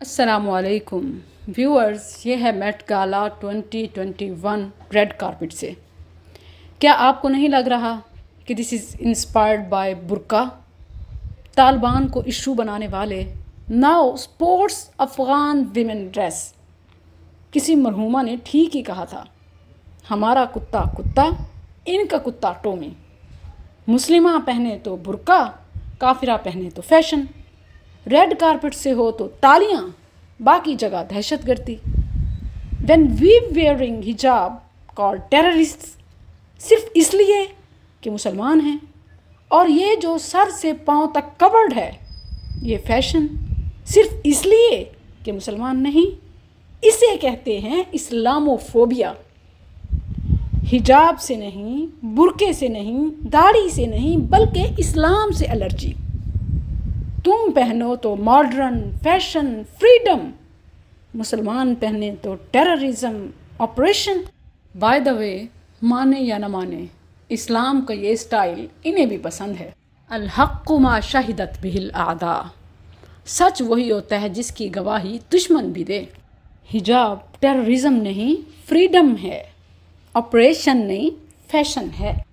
असलकुम व्यूअर्स ये है मेट गाला 2021 रेड कारपेट से। क्या आपको नहीं लग रहा कि दिस इज़ इंस्पायर्ड बाय बुरका? तालिबान को इशू बनाने वाले now sports Afghan women dress किसी मरहुमा ने ठीक ही कहा था, हमारा कुत्ता कुत्ता, इनका कुत्ता टोमी। मुस्लिमा पहने तो बुरका, काफिरा पहने तो फ़ैशन रेड कारपेट से हो तो तालियाँ, बाकी जगह दहशत गर्दी। वेन वी वेयरिंग हिजाब कॉल टेररिस्ट सिर्फ़ इसलिए कि मुसलमान हैं। और ये जो सर से पाँव तक कवर्ड है, ये फ़ैशन सिर्फ़ इसलिए कि मुसलमान नहीं, इसे कहते हैं इस्लामोफोबिया। हिजाब से नहीं, बुरके से नहीं, दाढ़ी से नहीं, बल्कि इस्लाम से एलर्जी तुम पहनो तो मॉडर्न फ़ैशन फ्रीडम मुसलमान पहने तो terrorism operation by the way माने या न माने, इस्लाम का ये स्टाइल इन्हें भी पसंद है. अलहकुमा शाहिदत बिहिल आदा. सच वही होता है जिसकी गवाही दुश्मन भी दे. हिजाब टेररिज्म नहीं फ्रीडम है. ऑपरेशन नहीं फ़ैशन है.